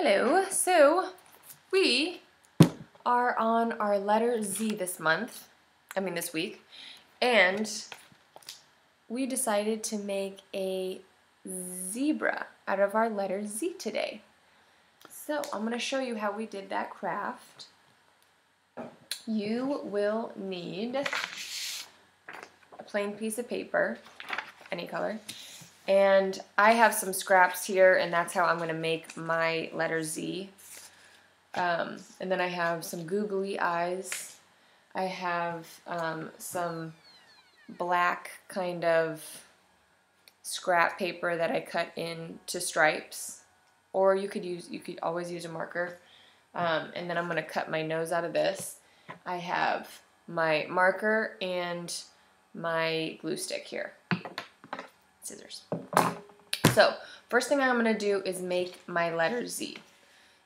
Hello, so we are on our letter Z this month, I mean this week, and we decided to make a zebra out of our letter Z today. So I'm going to show you how we did that craft. You will need a plain piece of paper, any color, and I have some scraps here, and that's how I'm going to make my letter Z. Um, and then I have some googly eyes. I have um, some black kind of scrap paper that I cut into stripes. Or you could use, you could always use a marker. Um, and then I'm going to cut my nose out of this. I have my marker and my glue stick here. Scissors. So first thing I'm going to do is make my letter Z.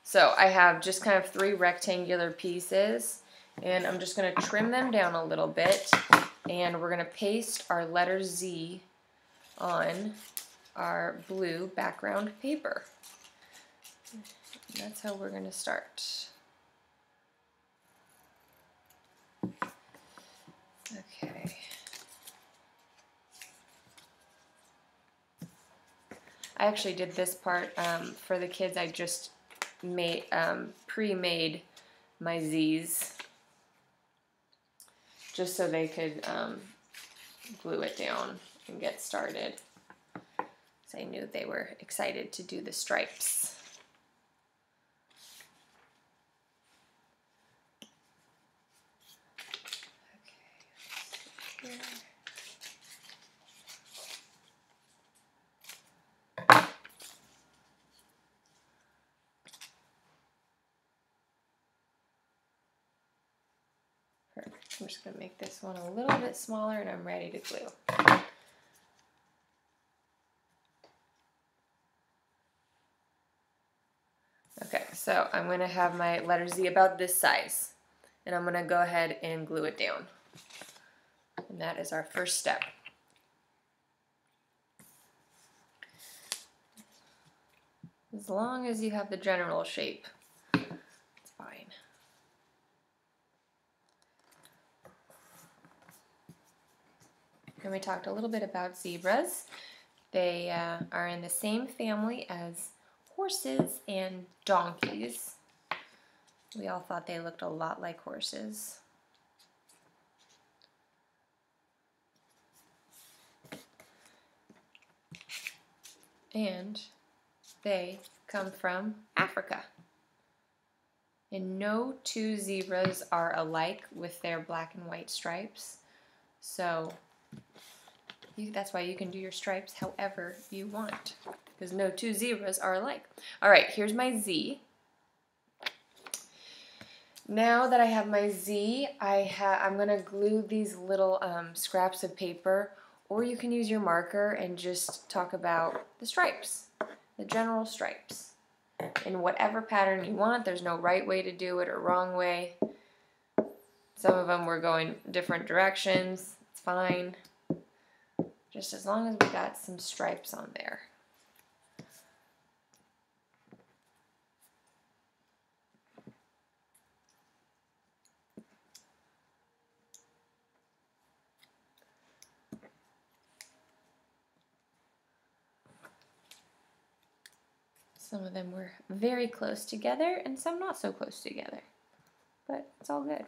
So I have just kind of three rectangular pieces and I'm just going to trim them down a little bit and we're going to paste our letter Z on our blue background paper. that's how we're going to start. Okay. I actually did this part um, for the kids. I just made um, pre-made my Z's just so they could um, glue it down and get started. So I knew they were excited to do the stripes. Okay, I'm just going to make this one a little bit smaller and I'm ready to glue. Okay, so I'm going to have my letter Z about this size. And I'm going to go ahead and glue it down. And that is our first step. As long as you have the general shape, it's fine. And we talked a little bit about zebras. They uh, are in the same family as horses and donkeys. We all thought they looked a lot like horses. And they come from Africa. And no two zebras are alike with their black and white stripes. So you, that's why you can do your stripes however you want because no two zebras are alike. All right, here's my Z. Now that I have my Z, I ha I'm going to glue these little um, scraps of paper or you can use your marker and just talk about the stripes, the general stripes. In whatever pattern you want, there's no right way to do it or wrong way. Some of them were going different directions, it's fine. Just as long as we got some stripes on there. Some of them were very close together and some not so close together. But it's all good.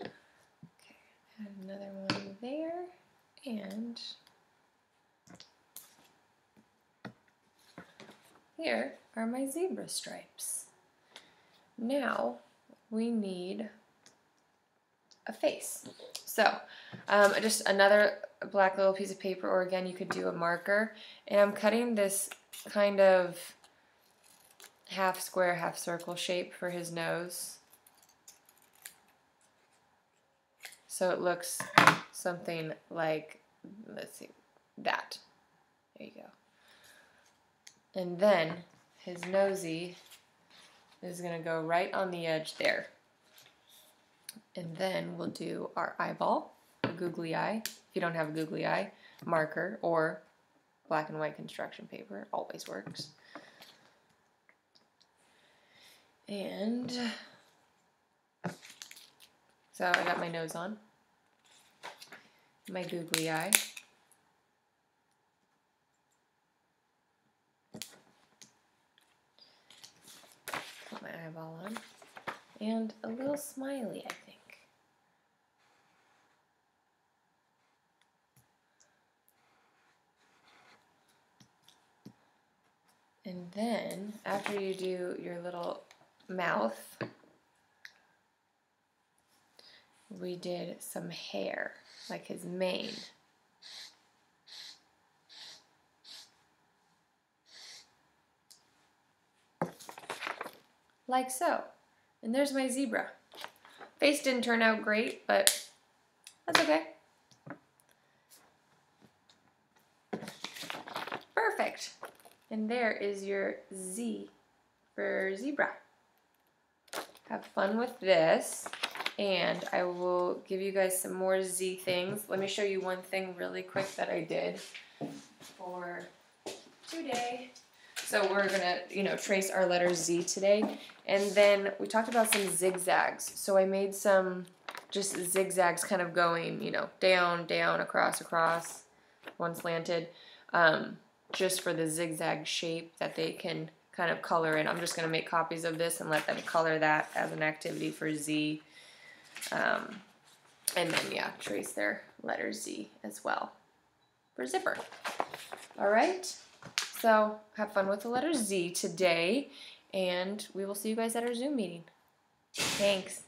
Okay, add another one there and here are my zebra stripes. Now we need a face. So um, just another black little piece of paper or again you could do a marker and I'm cutting this kind of half square half circle shape for his nose so it looks something like let's see that there you go and then his nosy is going to go right on the edge there And then we'll do our eyeball, a googly eye. If you don't have a googly eye, marker or black and white construction paper always works. And so I got my nose on, my googly eye. Put my eyeball on. And a little smiley, I think. And then, after you do your little mouth, we did some hair, like his mane. Like so. And there's my zebra. Face didn't turn out great, but that's okay. Perfect. And there is your Z for zebra. Have fun with this. And I will give you guys some more Z things. Let me show you one thing really quick that I did for today. So we're gonna, you know, trace our letter Z today. And then we talked about some zigzags. So I made some just zigzags kind of going, you know, down, down, across, across, one slanted, um, just for the zigzag shape that they can kind of color in. I'm just gonna make copies of this and let them color that as an activity for Z. Um, and then, yeah, trace their letter Z as well for zipper. All right, so have fun with the letter Z today, and we will see you guys at our Zoom meeting. Thanks.